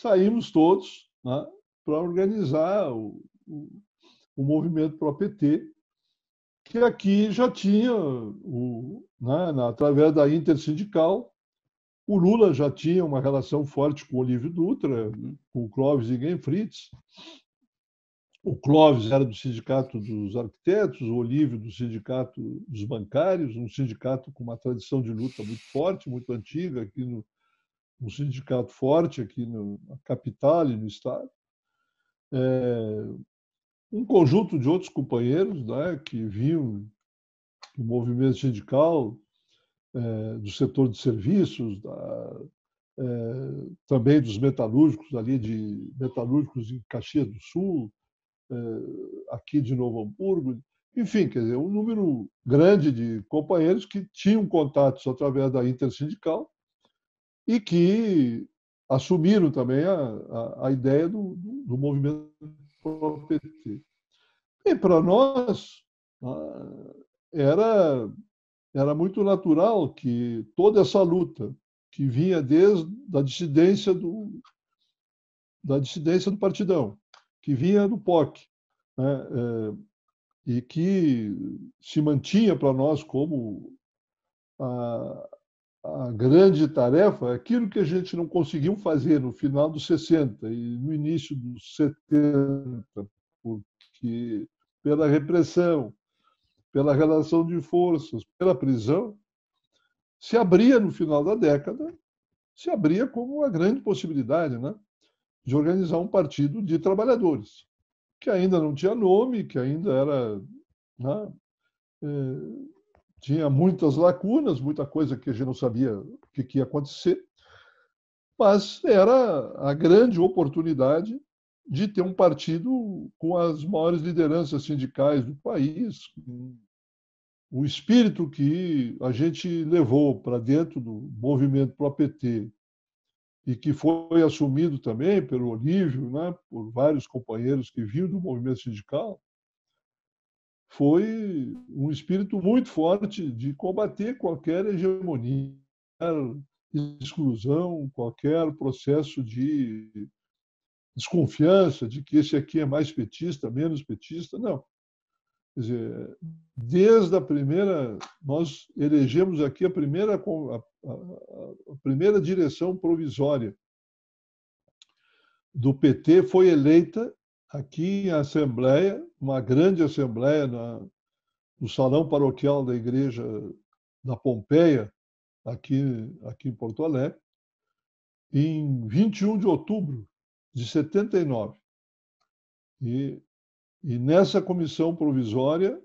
saímos todos né, para organizar o, o, o movimento pró-PT, que aqui já tinha, o, né, através da Intersindical, o Lula já tinha uma relação forte com o Olívio Dutra, com o Clóvis e Fritz. O Clóvis era do Sindicato dos Arquitetos, o Olívio do Sindicato dos Bancários, um sindicato com uma tradição de luta muito forte, muito antiga, aqui no, um sindicato forte aqui no, na capital e no estado. É, um conjunto de outros companheiros né, que vinham do movimento sindical, é, do setor de serviços, da, é, também dos metalúrgicos ali de metalúrgicos em Caxias do Sul, é, aqui de Novo Hamburgo, enfim, quer dizer, um número grande de companheiros que tinham contatos através da intersindical e que assumiram também a, a, a ideia do, do, movimento PT. E para nós ah, era, era muito natural que toda essa luta que vinha desde a dissidência do, da dissidência do partidão, que vinha do POC, né, é, e que se mantinha para nós como a, a grande tarefa, aquilo que a gente não conseguiu fazer no final dos 60 e no início dos 70, porque pela repressão, pela relação de forças, pela prisão, se abria no final da década, se abria como uma grande possibilidade né, de organizar um partido de trabalhadores, que ainda não tinha nome, que ainda era. Né, é, tinha muitas lacunas, muita coisa que a gente não sabia o que, que ia acontecer, mas era a grande oportunidade de ter um partido com as maiores lideranças sindicais do país, o espírito que a gente levou para dentro do movimento pró-PT e que foi assumido também pelo Olívio, né, por vários companheiros que vinham do movimento sindical, foi um espírito muito forte de combater qualquer hegemonia, exclusão, qualquer processo de desconfiança de que esse aqui é mais petista, menos petista. Não. Quer dizer, desde a primeira, nós elegemos aqui a primeira, a, a primeira direção provisória do PT foi eleita aqui em assembleia, uma grande assembleia na, no salão paroquial da igreja da Pompeia, aqui, aqui em Porto Alegre, em 21 de outubro de 79. E, e nessa comissão provisória,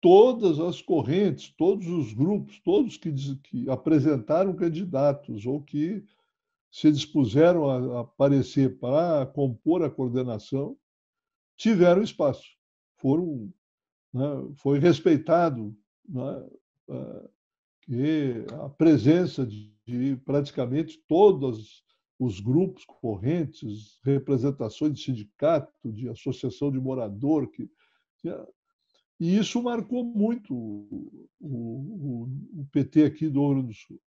todas as correntes, todos os grupos, todos que, que apresentaram candidatos ou que se dispuseram a aparecer para compor a coordenação, tiveram espaço. Foram, né, foi respeitado né, a presença de, de praticamente todos os grupos correntes, representações de sindicato, de associação de morador, que, e isso marcou muito o, o, o PT aqui do Grande do Sul.